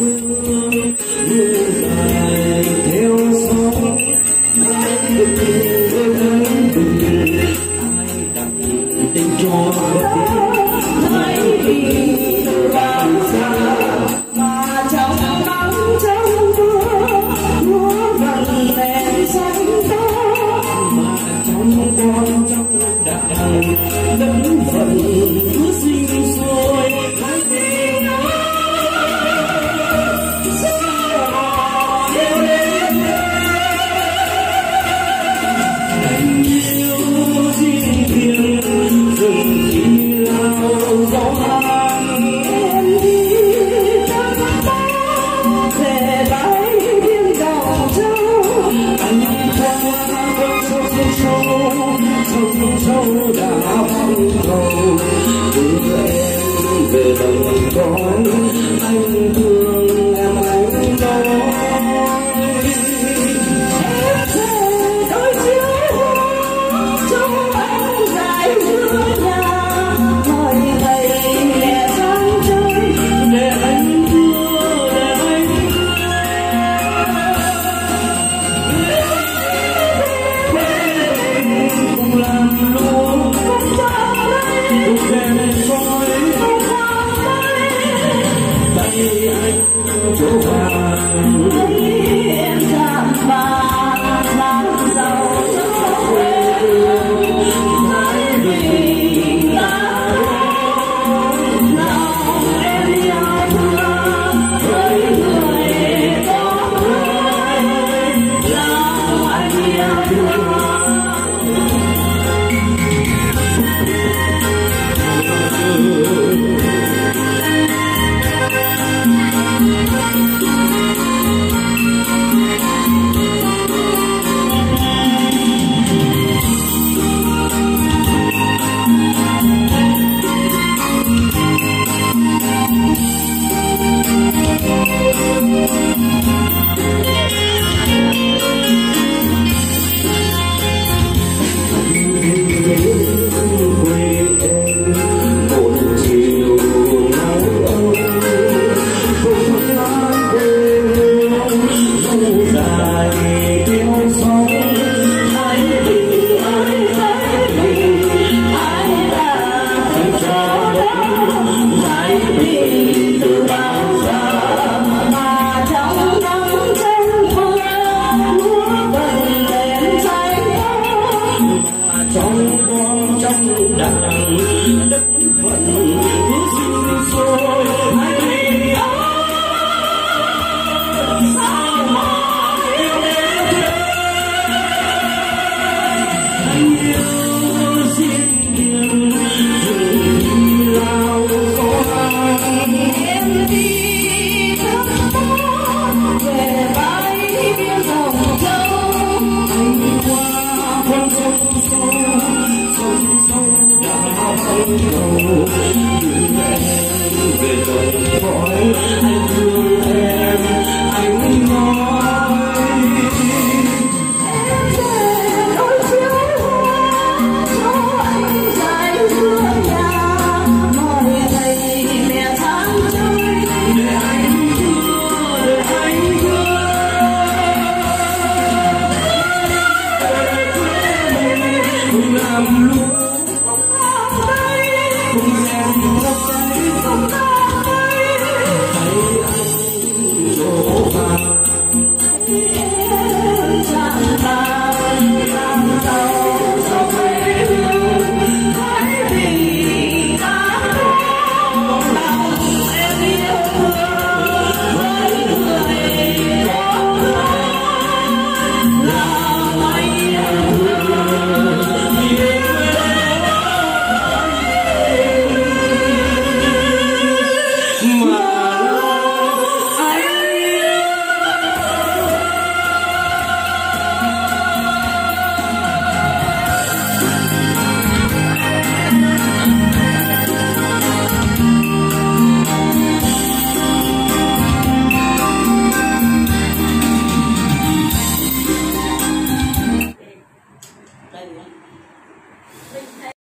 phương mưa dài theo gió anh đừng em anh ai đặt tình cho một tiếng hãy đi làm sao mà chẳng nắng chẳng mưa lúa vàng đèn xanh đó mà trong con trong đàn lẫn non sâu đã vắng cầu đưa em về đồng con anh thương trong con trong đàn đất phận know you. and they don't find You.